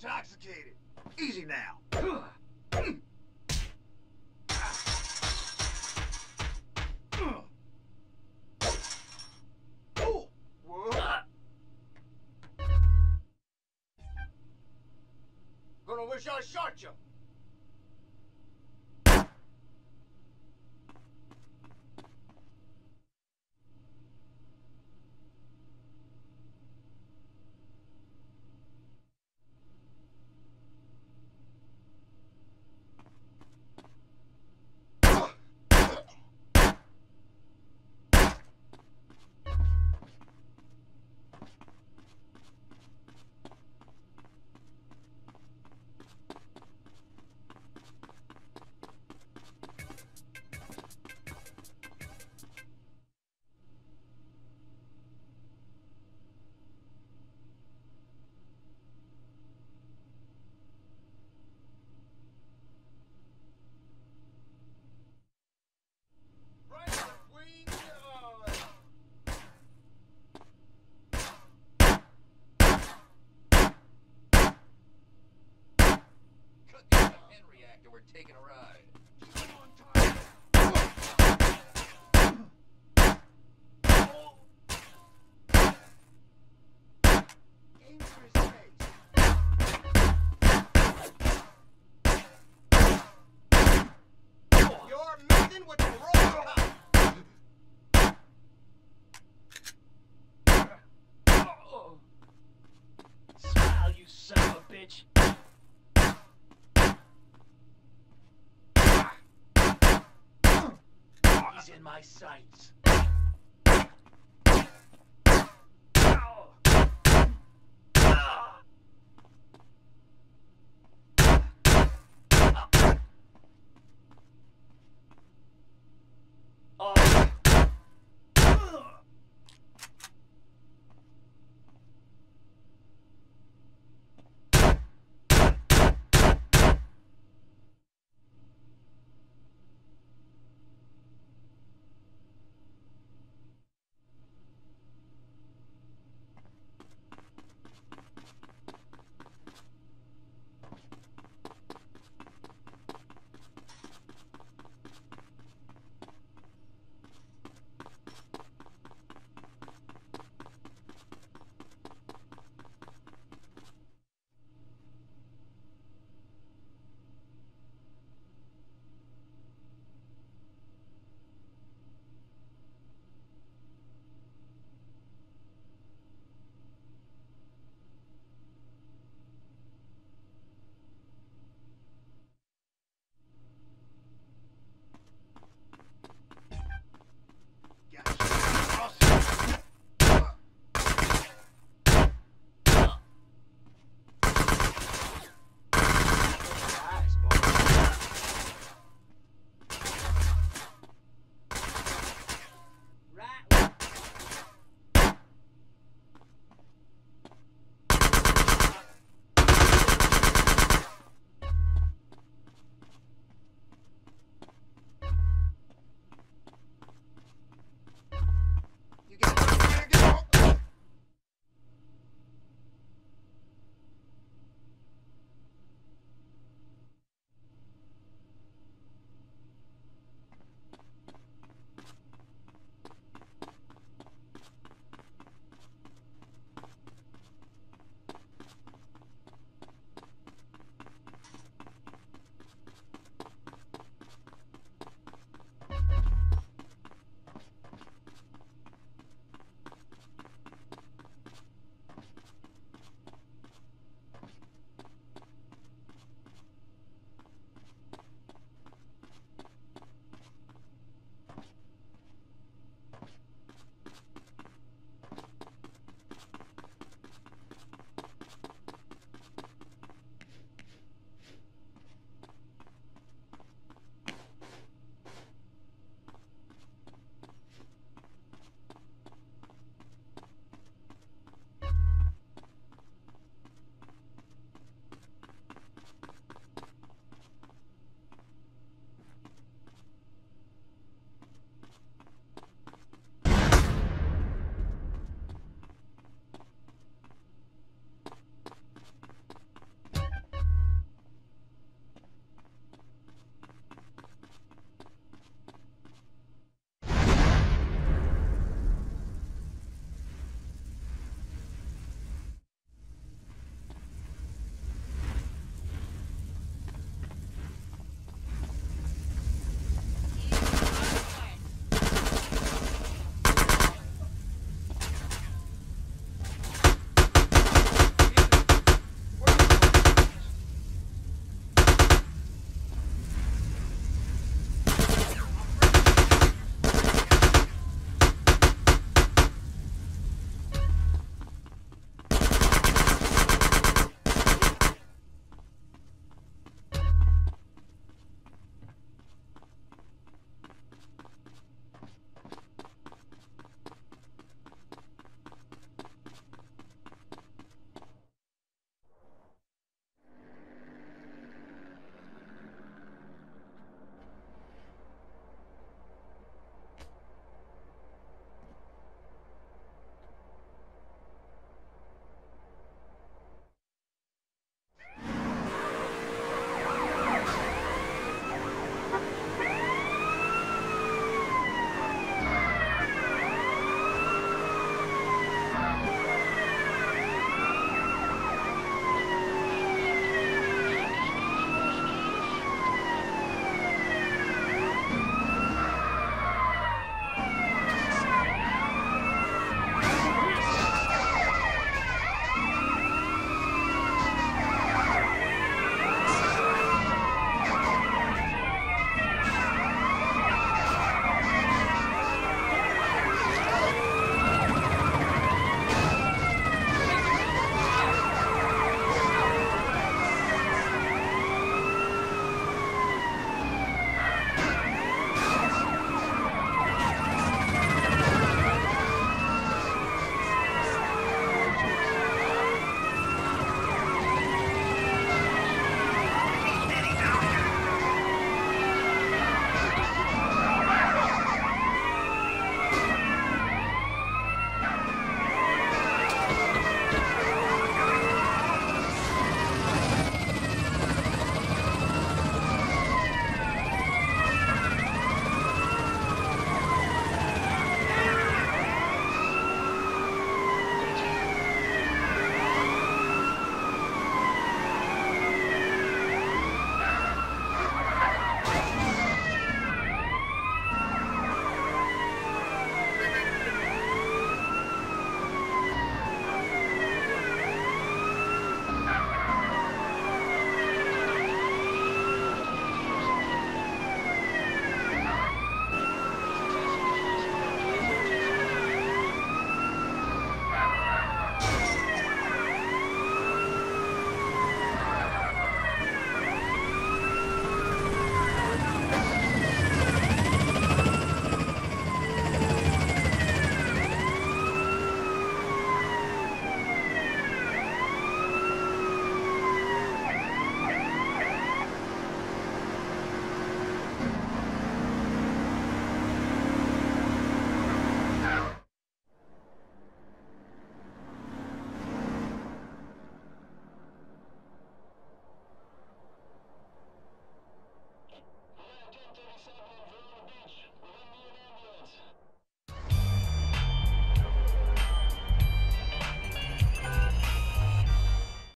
intoxicated. Easy now. Gonna wish I shot you. Pen reactor. We're taking a ride. In my sights.